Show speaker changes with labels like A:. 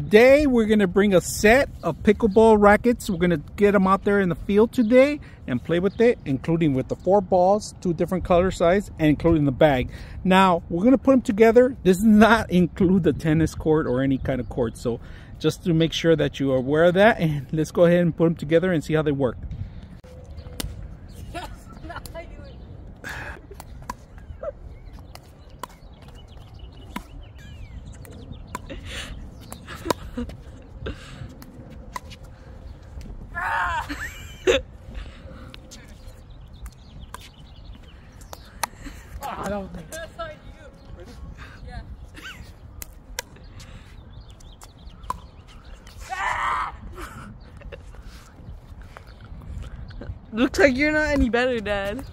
A: Today we're going to bring a set of pickleball rackets. We're going to get them out there in the field today and play with it, including with the four balls, two different color size, and including the bag. Now, we're going to put them together. This does not include the tennis court or any kind of court. So just to make sure that you are aware of that, and let's go ahead and put them together and see how they work.
B: I don't think.
C: That's not you. Ready? Yeah.
B: Looks like you're not any better, Dad.